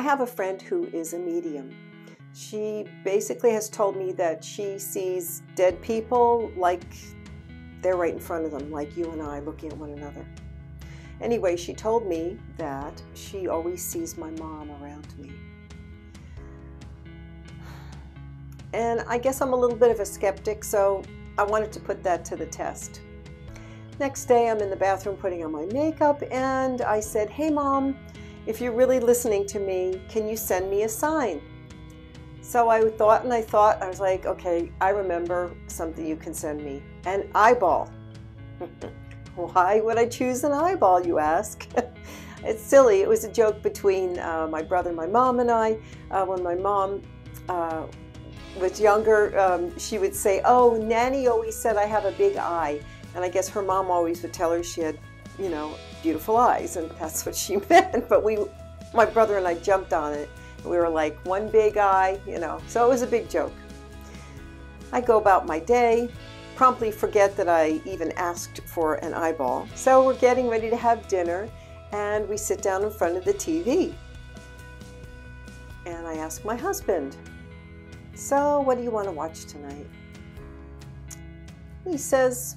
I have a friend who is a medium. She basically has told me that she sees dead people like they're right in front of them, like you and I looking at one another. Anyway, she told me that she always sees my mom around me. And I guess I'm a little bit of a skeptic, so I wanted to put that to the test. Next day, I'm in the bathroom putting on my makeup, and I said, Hey, mom, if you're really listening to me, can you send me a sign? So I thought and I thought, I was like, okay, I remember something you can send me an eyeball. Why would I choose an eyeball, you ask? it's silly. It was a joke between uh, my brother, my mom, and I. Uh, when my mom uh, was younger, um, she would say, Oh, Nanny always said I have a big eye. And I guess her mom always would tell her she had, you know, beautiful eyes, and that's what she meant. But we, my brother and I jumped on it. We were like, one big eye, you know, so it was a big joke. I go about my day, promptly forget that I even asked for an eyeball. So we're getting ready to have dinner, and we sit down in front of the TV. And I ask my husband, so, what do you want to watch tonight? He says,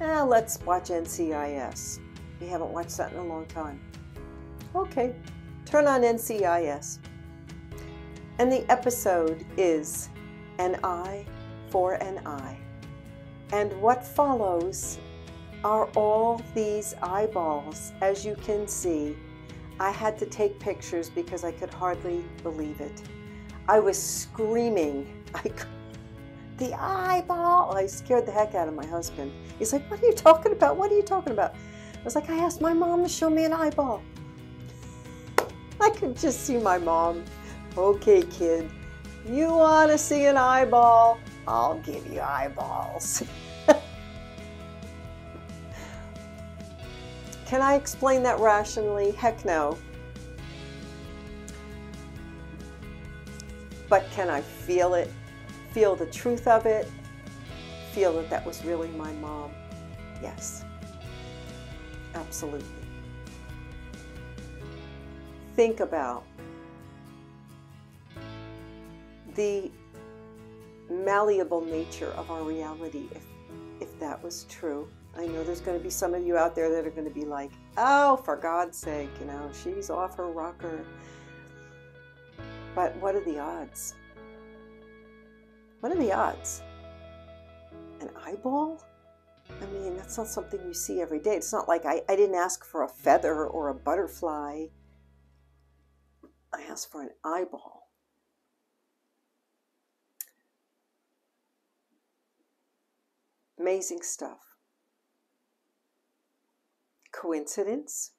eh, let's watch NCIS. We haven't watched that in a long time. Okay, turn on NCIS. And the episode is An Eye for an Eye. And what follows are all these eyeballs. As you can see, I had to take pictures because I could hardly believe it. I was screaming. I, the eyeball. I scared the heck out of my husband. He's like, What are you talking about? What are you talking about? I was like, I asked my mom to show me an eyeball. I could just see my mom. Okay, kid, you want to see an eyeball? I'll give you eyeballs. Can I explain that rationally? Heck no. But can I feel it? Feel the truth of it? Feel that that was really my mom? Yes. Absolutely. Think about the malleable nature of our reality if, if that was true. I know there's going to be some of you out there that are going to be like, oh, for God's sake, you know, she's off her rocker. But what are the odds? What are the odds? An eyeball? I mean, that's not something you see every day. It's not like I, I didn't ask for a feather or a butterfly. I asked for an eyeball. Amazing stuff. Coincidence?